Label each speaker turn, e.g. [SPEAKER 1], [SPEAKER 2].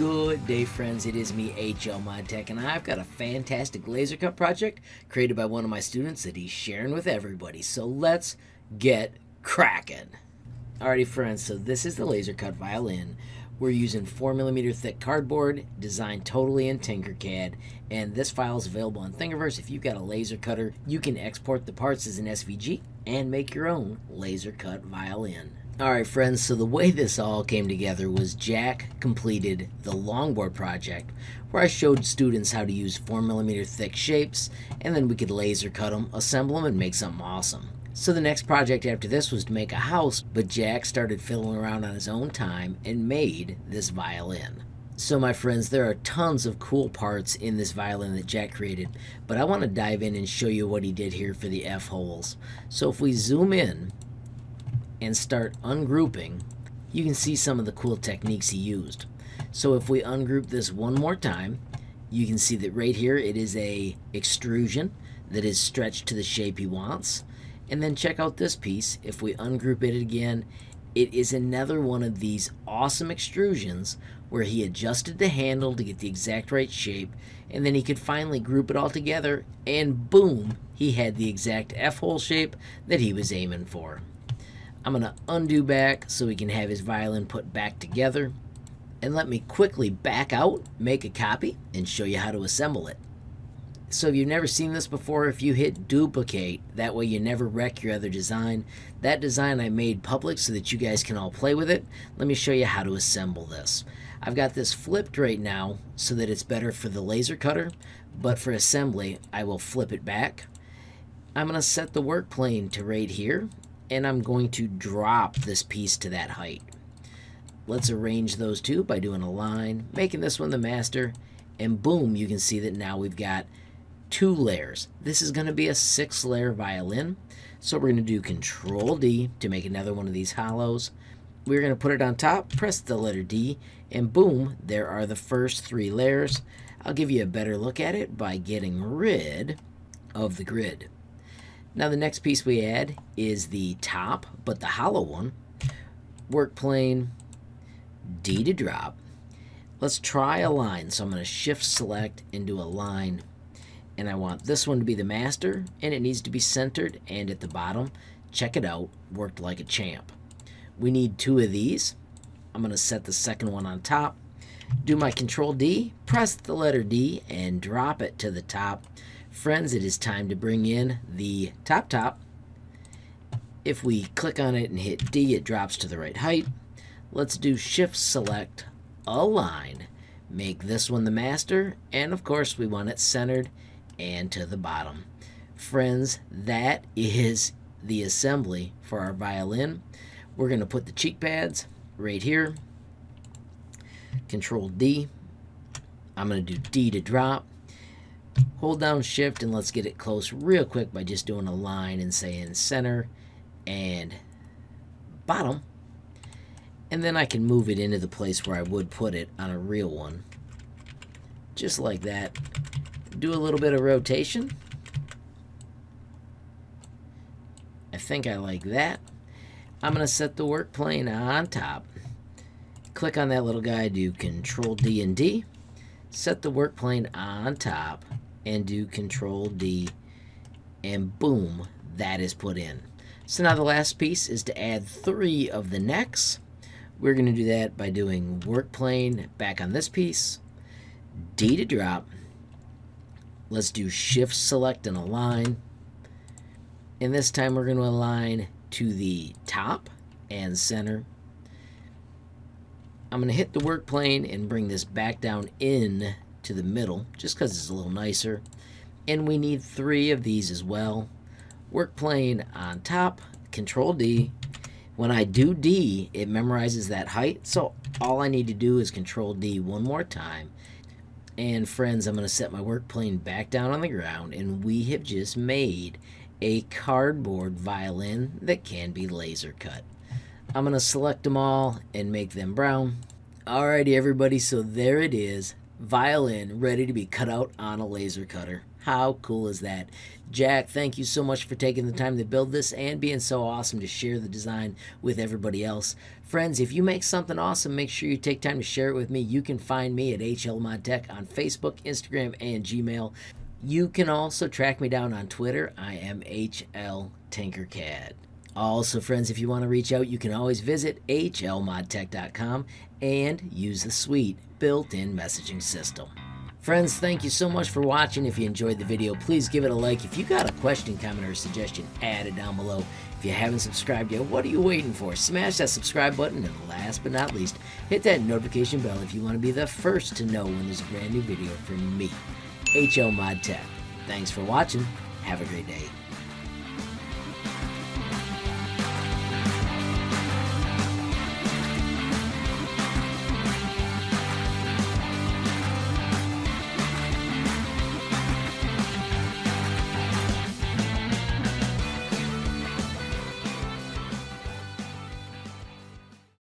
[SPEAKER 1] Good day, friends. It is me, HL ModTech, and I've got a fantastic laser cut project created by one of my students that he's sharing with everybody. So let's get cracking. Alrighty, friends. So this is the laser cut violin. We're using 4mm thick cardboard, designed totally in Tinkercad, and this file is available on Thingiverse. If you've got a laser cutter, you can export the parts as an SVG and make your own laser cut violin. Alright friends, so the way this all came together was Jack completed the longboard project where I showed students how to use 4mm thick shapes and then we could laser cut them, assemble them, and make something awesome. So the next project after this was to make a house, but Jack started fiddling around on his own time and made this violin. So my friends, there are tons of cool parts in this violin that Jack created, but I want to dive in and show you what he did here for the F-holes. So if we zoom in, and start ungrouping, you can see some of the cool techniques he used. So if we ungroup this one more time, you can see that right here it is a extrusion that is stretched to the shape he wants. And then check out this piece. If we ungroup it again, it is another one of these awesome extrusions where he adjusted the handle to get the exact right shape and then he could finally group it all together and boom, he had the exact F-hole shape that he was aiming for. I'm going to undo back so we can have his violin put back together. And let me quickly back out, make a copy, and show you how to assemble it. So if you've never seen this before, if you hit duplicate, that way you never wreck your other design. That design I made public so that you guys can all play with it. Let me show you how to assemble this. I've got this flipped right now so that it's better for the laser cutter, but for assembly, I will flip it back. I'm going to set the work plane to right here, and I'm going to drop this piece to that height. Let's arrange those two by doing align, making this one the master, and boom, you can see that now we've got two layers. This is going to be a six layer violin. So we're going to do Control D to make another one of these hollows. We're going to put it on top, press the letter D, and boom, there are the first three layers. I'll give you a better look at it by getting rid of the grid. Now the next piece we add is the top, but the hollow one. Work plane, D to drop. Let's try align. So I'm going to shift select and do align. And I want this one to be the master, and it needs to be centered and at the bottom. Check it out, worked like a champ. We need two of these. I'm going to set the second one on top. Do my control D, press the letter D, and drop it to the top. Friends, it is time to bring in the top top. If we click on it and hit D, it drops to the right height. Let's do Shift Select, Align. Make this one the master, and of course we want it centered and to the bottom. Friends, that is the assembly for our violin. We're going to put the cheek pads right here. Control D. I'm going to do D to drop. Hold down shift and let's get it close real quick by just doing align and saying center and bottom. And then I can move it into the place where I would put it on a real one. Just like that. Do a little bit of rotation. I think I like that. I'm going to set the work plane on top. Click on that little guy, do Control D and D. Set the work plane on top and do control D and boom that is put in. So now the last piece is to add three of the necks. We're going to do that by doing work plane back on this piece D to drop. Let's do shift select and align. And this time we're going to align to the top and center. I'm going to hit the work plane and bring this back down in to the middle just because it's a little nicer. And we need three of these as well. Work plane on top, Control D. When I do D, it memorizes that height. So all I need to do is Control D one more time. And friends, I'm going to set my work plane back down on the ground. And we have just made a cardboard violin that can be laser cut. I'm going to select them all and make them brown. Alrighty everybody, so there it is violin ready to be cut out on a laser cutter. How cool is that? Jack, thank you so much for taking the time to build this and being so awesome to share the design with everybody else. Friends, if you make something awesome, make sure you take time to share it with me. You can find me at HL Mod on Facebook, Instagram, and Gmail. You can also track me down on Twitter. I am HL Tinkercad. Also, friends, if you want to reach out, you can always visit hlmodtech.com and use the sweet built-in messaging system. Friends, thank you so much for watching. If you enjoyed the video, please give it a like. If you got a question, comment, or suggestion, add it down below. If you haven't subscribed yet, what are you waiting for? Smash that subscribe button, and last but not least, hit that notification bell if you want to be the first to know when there's a brand new video from me, HL Mod Tech. Thanks for watching. Have a great day.